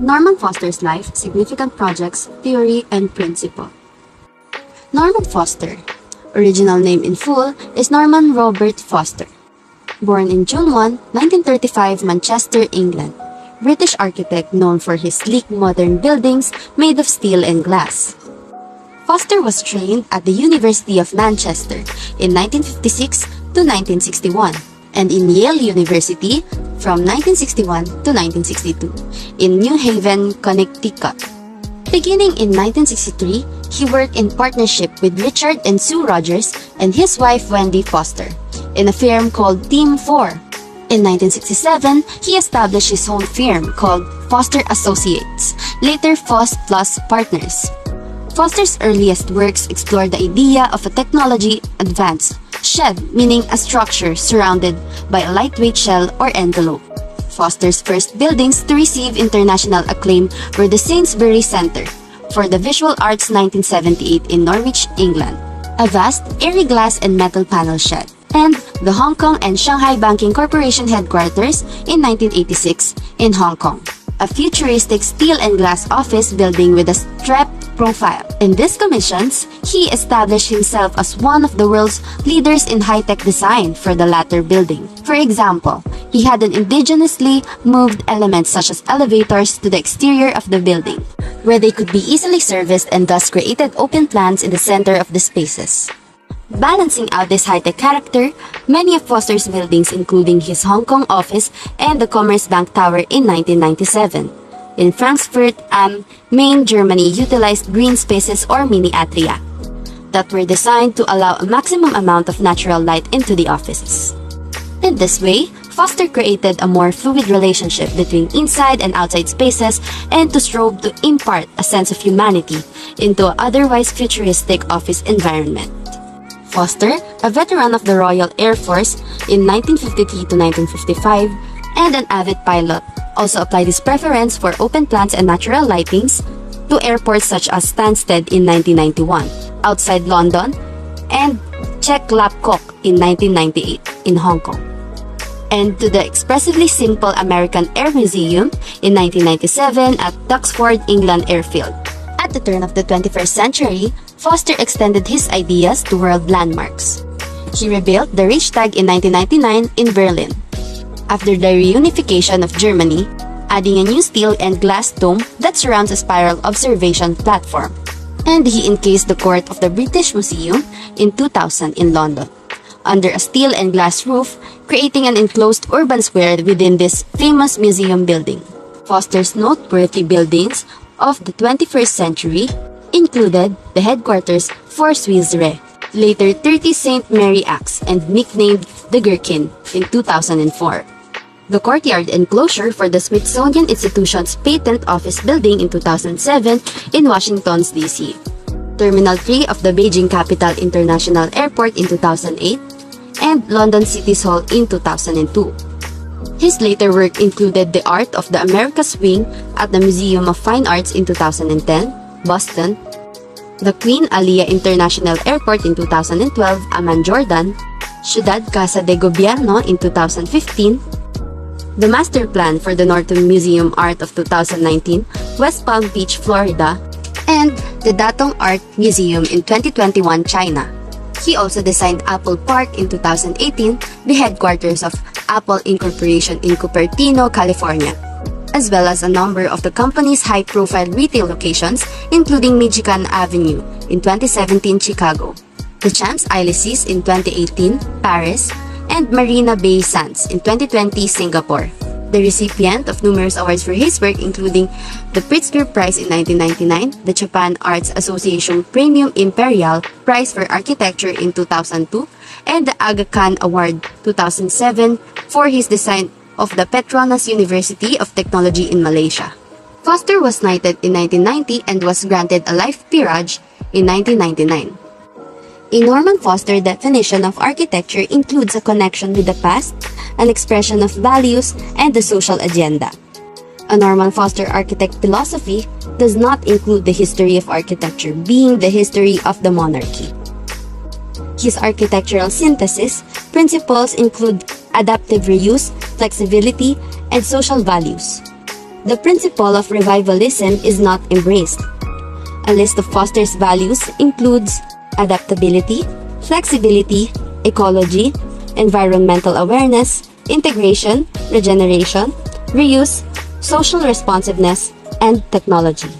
Norman Foster's life, significant projects, theory, and principle. Norman Foster, original name in full, is Norman Robert Foster. Born in June 1, 1935, Manchester, England. British architect known for his sleek modern buildings made of steel and glass. Foster was trained at the University of Manchester in 1956 to 1961 and in Yale University from 1961 to 1962 in New Haven, Connecticut. Beginning in 1963, he worked in partnership with Richard and Su Rogers and his wife Wendy Foster in a firm called Team 4. In 1967, he established his own firm called Foster Associates, later Foster + Partners. Foster's earliest works explore the idea of a technology advance shed meaning a structure surrounded by a lightweight shell or envelope. Foster's first buildings to receive international acclaim were the Sainsbury Centre for the Visual Arts 1978 in Norwich, England, a vast, airy glass and metal panel shed, and the Hong Kong and Shanghai Banking Corporation headquarters in 1986 in Hong Kong, a futuristic steel and glass office building with a strapped profile. In these commissions, he established himself as one of the world's leaders in high-tech design for the latter building. For example, he had an indigenously moved elements such as elevators to the exterior of the building, where they could be easily serviced and thus created open plans in the center of the spaces. Balancing out this high-tech character, many of Foster's buildings including his Hong Kong office and the Commerzbank Tower in 1997 in Frankfurt am Main, Germany utilized green spaces or mini atria that were designed to allow a maximum amount of natural light into the offices. In this way, Foster created a more fluid relationship between inside and outside spaces and to strove to impart a sense of humanity into an otherwise futuristic office environment. Foster, a veteran of the Royal Air Force in 1953 to 1955 and an avid pilot, also applied his preference for open plans and natural lightings to airports such as Stansted in 1991, outside London, and Chek Lap Kok in 1998 in Hong Kong, and to the expressively simple American Air Museum in 1997 at Duxford, England Airfield. At the turn of the 21st century, Foster extended his ideas to world landmarks. He rebuilt the Reichstag in 1999 in Berlin, after the reunification of Germany, adding a new steel and glass dome that surrounds a spiral observation platform. And he encased the court of the British Museum in 2000 in London, under a steel and glass roof, creating an enclosed urban square within this famous museum building. Foster's noteworthy buildings of the 21st century included the headquarters for Swiss Re, later 30 St. Mary Axe and nicknamed the Gherkin in 2004 the courtyard enclosure for the Smithsonian Institution's Patent Office Building in 2007 in Washington's D.C., Terminal 3 of the Beijing Capital International Airport in 2008, and London City Hall in 2002. His later work included the art of the Americas Wing at the Museum of Fine Arts in 2010, Boston, the Queen Alia International Airport in 2012, Amman, Jordan, Ciudad Casa de Gobierno in 2015, the master plan for the Norton Museum Art of 2019, West Palm Beach, Florida, and the Datong Art Museum in 2021, China. He also designed Apple Park in 2018, the headquarters of Apple Incorporation in Cupertino, California, as well as a number of the company's high-profile retail locations, including Michigan Avenue in 2017, Chicago, the Champs-Élysées in 2018, Paris, and Marina Bay Sands in 2020 Singapore. The recipient of numerous awards for his work including the Pritzker Prize in 1999, the Japan Arts Association Praemium Imperiale Prize for Architecture in 2002, and the Aga Khan Award 2007 for his design of the Petronas University of Technology in Malaysia. Foster was knighted in 1990 and was granted a life peerage in 1999. A Norman Foster definition of architecture includes a connection with the past, an expression of values, and the social agenda. A Norman Foster architect philosophy does not include the history of architecture being the history of the monarchy. His architectural synthesis principles include adaptive reuse, flexibility, and social values. the principle of revivalism is not embraced. A list of Foster's values includes adaptability, flexibility, ecology, environmental awareness, integration, regeneration, reuse, social responsiveness, and technology.